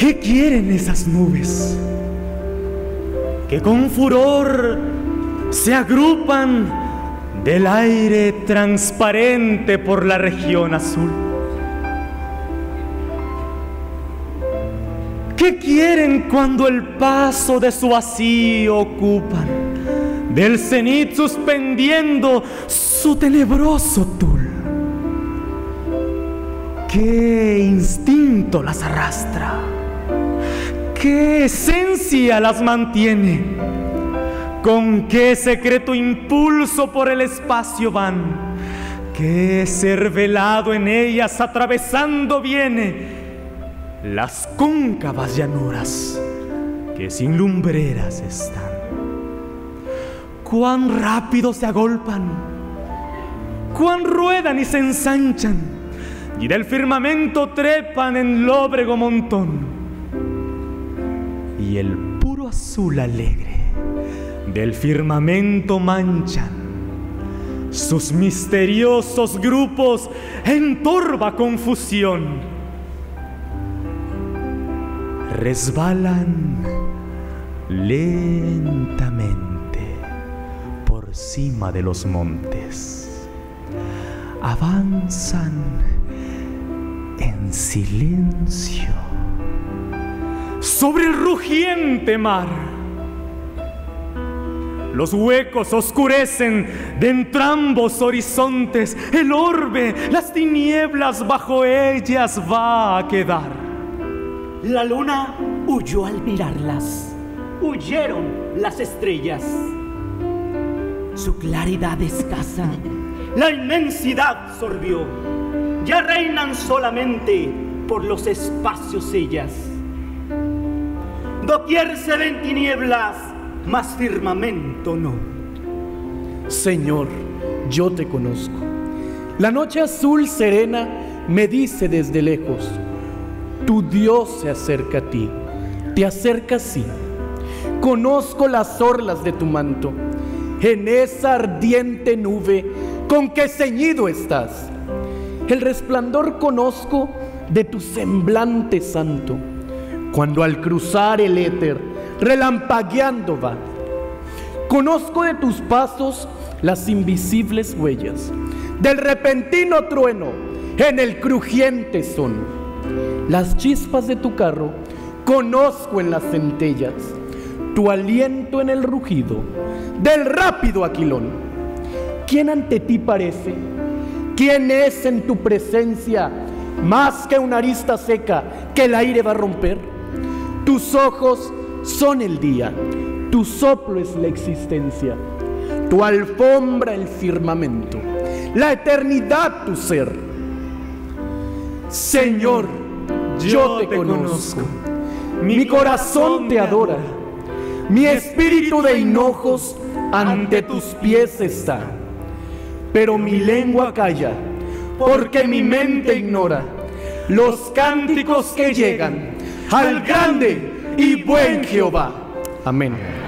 ¿Qué quieren esas nubes? Que con furor se agrupan del aire transparente por la región azul. ¿Qué quieren cuando el paso de su vacío ocupan? Del cenit suspendiendo su tenebroso tul. ¿Qué instinto las arrastra? ¿Qué esencia las mantiene? ¿Con qué secreto impulso por el espacio van? ¿Qué ser velado en ellas atravesando viene? Las cóncavas llanuras que sin lumbreras están. Cuán rápido se agolpan, cuán ruedan y se ensanchan, y del firmamento trepan en lóbrego montón. Y el puro azul alegre del firmamento manchan. Sus misteriosos grupos en torva confusión. Resbalan lentamente por cima de los montes, avanzan en silencio sobre el rugiente mar. Los huecos oscurecen de entrambos horizontes, el orbe, las tinieblas bajo ellas va a quedar. La luna huyó al mirarlas. Huyeron las estrellas. Su claridad escasa, la inmensidad sorbió. Ya reinan solamente por los espacios ellas. Doquier se ven tinieblas, mas firmamento no. Señor, yo te conozco. La noche azul serena me dice desde lejos, tu Dios se acerca a ti, te acerca así. Conozco las orlas de tu manto, en esa ardiente nube con que ceñido estás. El resplandor conozco de tu semblante santo, cuando al cruzar el éter relampagueando va. Conozco de tus pasos las invisibles huellas, del repentino trueno en el crujiente son las chispas de tu carro conozco en las centellas, tu aliento en el rugido del rápido aquilón. ¿Quién ante ti parece? ¿Quién es en tu presencia más que una arista seca que el aire va a romper? Tus ojos son el día, tu soplo es la existencia, tu alfombra el firmamento, la eternidad tu ser. Señor, yo te conozco. Mi corazón te adora. Mi espíritu de hinojos ante tus pies está. Pero mi lengua calla, porque mi mente ignora los cánticos que llegan al grande y buen Jehová. Amén.